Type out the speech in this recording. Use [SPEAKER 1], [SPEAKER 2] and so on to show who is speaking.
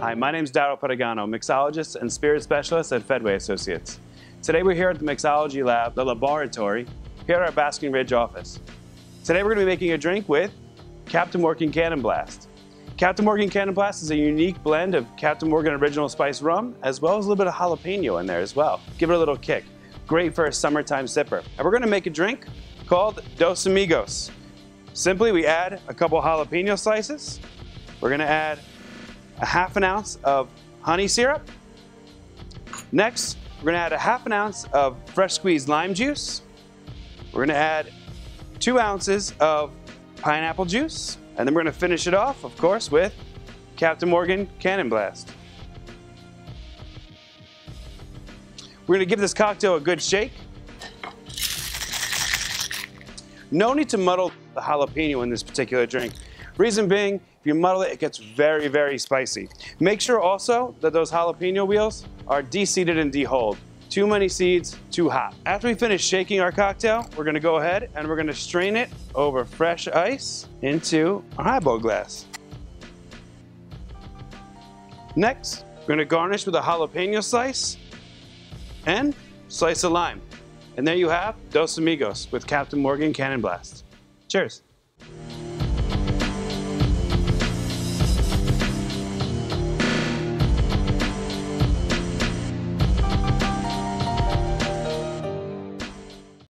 [SPEAKER 1] Hi, my name is Darryl Pettigano, mixologist and spirit specialist at Fedway Associates. Today we're here at the Mixology Lab, the laboratory, here at our Basking Ridge office. Today we're going to be making a drink with Captain Morgan Cannon Blast. Captain Morgan Cannon Blast is a unique blend of Captain Morgan Original Spice rum, as well as a little bit of jalapeno in there as well. Give it a little kick. Great for a summertime sipper. And we're going to make a drink called Dos Amigos. Simply, we add a couple jalapeno slices. We're going to add a half an ounce of honey syrup. Next, we're to add a half an ounce of fresh squeezed lime juice. We're to add two ounces of pineapple juice. And then we're to finish it off, of course, with Captain Morgan Cannon Blast. We're to give this cocktail a good shake. No need to muddle the jalapeno in this particular drink. Reason being, if you muddle it, it gets very, very spicy. Make sure also that those jalapeno wheels are de-seeded and de-hulled. Too many seeds, too hot. After we finish shaking our cocktail, we're gonna go ahead and we're gonna strain it over fresh ice into a highball glass. Next, we're gonna garnish with a jalapeno slice and slice of lime. And there you have Dos Amigos with Captain Morgan Cannon Blast. Cheers.